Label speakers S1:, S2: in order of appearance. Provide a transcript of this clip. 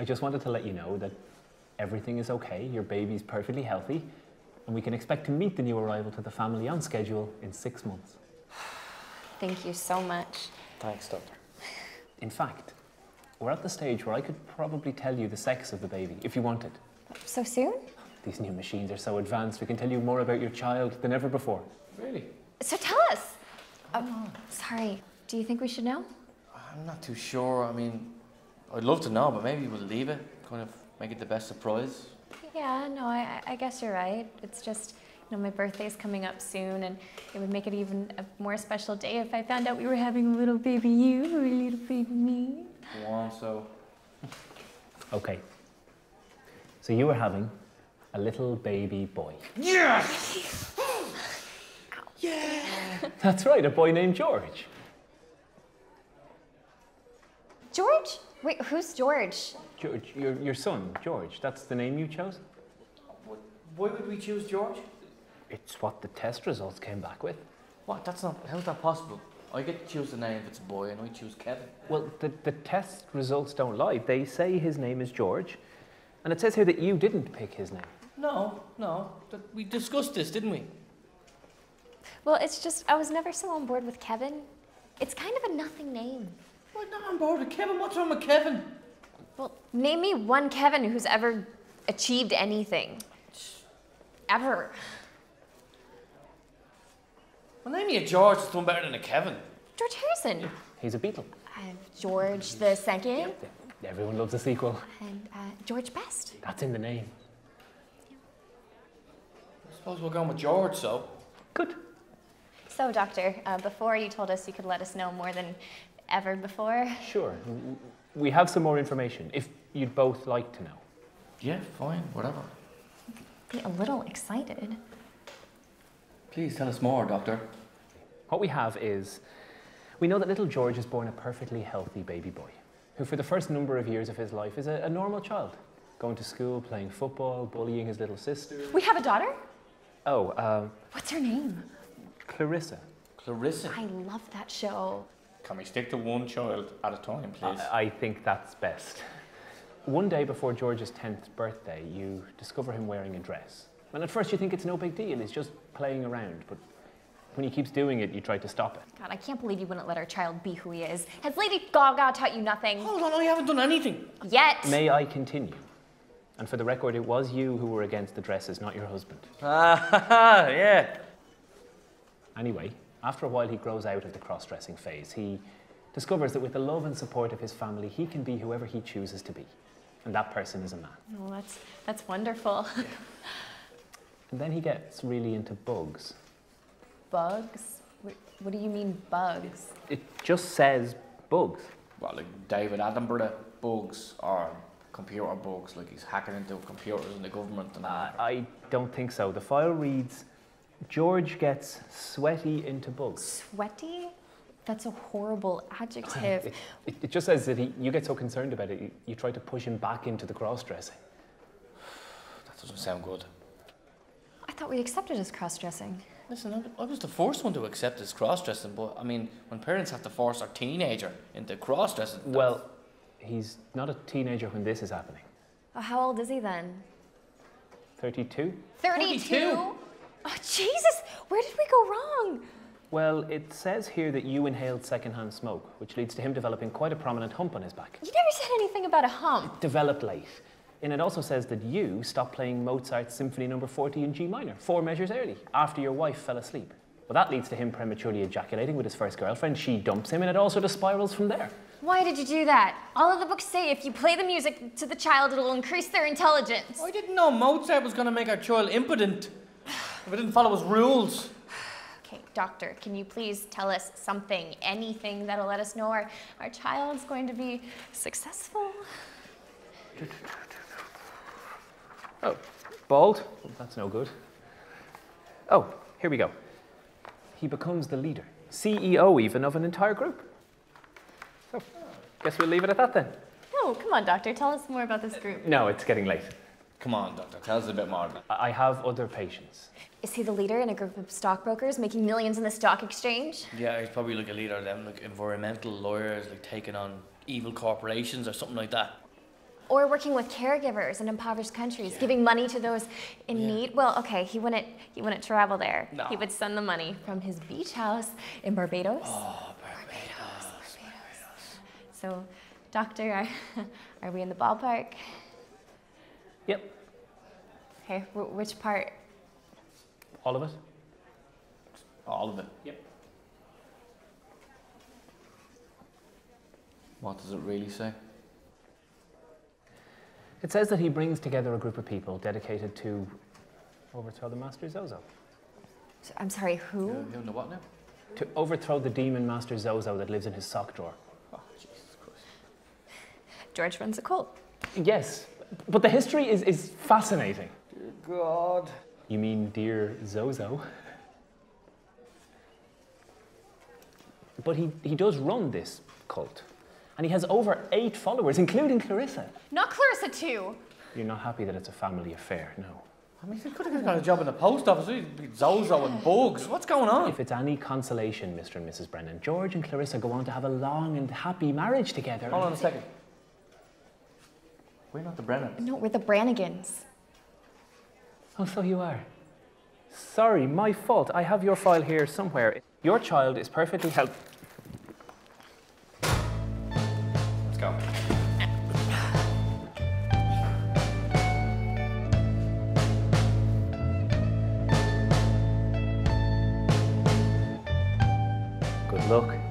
S1: I just wanted to let you know that everything is okay, your baby's perfectly healthy, and we can expect to meet the new arrival to the family on schedule in six months.
S2: Thank you so much.
S3: Thanks, Doctor.
S1: In fact, we're at the stage where I could probably tell you the sex of the baby if you wanted.
S2: So soon?
S1: These new machines are so advanced, we can tell you more about your child than ever before.
S3: Really?
S2: So tell us. Oh, sorry. Do you think we should know?
S3: I'm not too sure. I mean, I'd love to know, but maybe we'll leave it. Kind of make it the best surprise.
S2: Yeah, no, I, I guess you're right. It's just, you know, my birthday's coming up soon, and it would make it even a more special day if I found out we were having a little baby you or a little baby me.
S3: Go on, so.
S1: Okay. So you were having a little baby boy.
S3: Yes! yeah!
S1: That's right, a boy named George.
S2: George? Wait, who's George?
S1: George, your, your son, George. That's the name you chose?
S3: Why would we choose George?
S1: It's what the test results came back with.
S3: What? That's not. How's that possible? I get to choose the name if it's a boy, and I choose Kevin.
S1: Well, the, the test results don't lie. They say his name is George, and it says here that you didn't pick his name.
S3: No, no. We discussed this, didn't we?
S2: Well, it's just, I was never so on board with Kevin. It's kind of a nothing name.
S3: I'm not on board with Kevin. What's wrong with Kevin?
S2: Well, name me one Kevin who's ever achieved anything. Ever.
S3: Well, name me a George that's done better than a Kevin.
S2: George Harrison.
S1: He's a Beatle.
S2: Uh, George the second.
S1: Everyone loves a sequel.
S2: And uh, George Best.
S1: That's in the name.
S3: I suppose we're going with George, so.
S1: Good.
S2: So, Doctor, uh, before you told us you could let us know more than ever before.
S1: Sure. We have some more information, if you'd both like to know.
S3: Yeah, fine, whatever.
S2: Be a little excited.
S3: Please tell us more, Doctor.
S1: What we have is we know that little George is born a perfectly healthy baby boy, who for the first number of years of his life is a, a normal child, going to school, playing football, bullying his little sister.
S2: We have a daughter?
S1: Oh, um,
S2: What's her name?
S1: Clarissa.
S3: Clarissa.
S2: I love that show.
S4: Can we stick to one child at a time, please?
S1: I, I think that's best. One day before George's 10th birthday, you discover him wearing a dress. And at first you think it's no big deal, he's just playing around, but when he keeps doing it, you try to stop it.
S2: God, I can't believe you wouldn't let our child be who he is. Has Lady Gaga taught you nothing?
S3: Hold on, I haven't done anything.
S2: Yet.
S1: May I continue? And for the record, it was you who were against the dresses, not your husband.
S3: Ah, yeah.
S1: Anyway, after a while, he grows out of the cross dressing phase. He discovers that with the love and support of his family, he can be whoever he chooses to be. And that person is a man.
S2: Oh, that's, that's wonderful.
S1: And then he gets really into bugs.
S2: bugs? What, what do you mean, bugs?
S1: It just says bugs.
S3: Well, like David Attenborough bugs or computer bugs, like he's hacking into computers in the government and
S1: Uh, I don't think so. The file reads George gets sweaty into bugs.
S2: Sweaty? That's a horrible adjective.
S1: It, it, it just says that he, you get so concerned about it, you, you try to push him back into the cross dressing.
S3: that doesn't sound good.
S2: I thought we accepted his cross dressing.
S3: Listen, I- I was the first one to accept his cross dressing, but I mean, when parents have to force their teenager into cross dressing,
S1: Well, he's not a teenager when this is happening.
S2: Oh, how old is he then?
S1: 32?
S2: 32? Oh, Jesus! Where did we go wrong?
S1: Well, it says here that you inhaled secondhand smoke, which leads to him developing quite a prominent hump on his back.
S2: You never said anything about a hump.
S1: Developed late. And it also says that you stopped playing Mozart's Symphony Number 40 in G minor, four measures early, after your wife fell asleep. Well, that leads to him prematurely ejaculating with his first girlfriend. She dumps him, and it all sort of spirals from there.
S2: Why did you do that? All of the books say if you play the music to the child, it'll increase their intelligence.
S3: I didn't know Mozart was going to make our child impotent if I didn't follow his rules.
S2: Okay, doctor, can you please tell us something, anything that'll let us know our, our child's going to be successful?
S1: Oh, bald? That's no good. Oh, here we go. He becomes the leader, CEO even, of an entire group. So, guess we'll leave it at that then.
S2: No, come on, doctor, tell us more about this group.
S1: No, it's getting late.
S3: Come on, doctor, tell us a bit more.
S1: I I have other patients.
S2: Is he the leader in a group of stockbrokers making millions in the stock exchange?
S3: Yeah, he's probably like a leader of them, like environmental lawyers, like taking on evil corporations or something like that.
S2: or working with caregivers in impoverished countries, giving money to those in need. Well, okay, he wouldn't he wouldn't travel there.
S3: No.
S2: He would send the money from his beach house in Barbados.
S3: Oh, Barbados!
S2: So, doctor, are, are we in the ballpark?
S1: Yep,
S2: Okay, wh- which part?
S1: all of it.
S3: Oh, all of it.
S1: Yep.
S3: What does it really say?
S1: It says that he brings together a group of people dedicated to overthrow the Master Zozo.
S2: So- I'm sorry, who?
S3: You, you know what now?
S1: To overthrow the demon Master Zozo that lives in his sock drawer.
S3: Oh, Jesus Christ.
S2: George runs a cult.
S1: Yes, but the history is, is fascinating.
S3: Dear God.
S1: You mean dear Zozo? But he, he does run this cult. And he has over eight followers, including Clarissa.
S2: Not Clarissa, too.
S1: You're not happy that it's a family affair, no.
S3: I mean, he could have got a job in the post office. He'd be Zozo and Bugs. What's going on?
S1: If it's any consolation, Mr. and Mrs. Brennan, George and Clarissa go on to have a long and happy marriage together.
S3: Hold on a second. We're not the Brennans.
S2: No, we're the Brannigans.
S1: Oh, so you are. Sorry, my fault. I have your file here somewhere. Your child is perfectly healthy.
S3: Let's go.
S1: Good luck.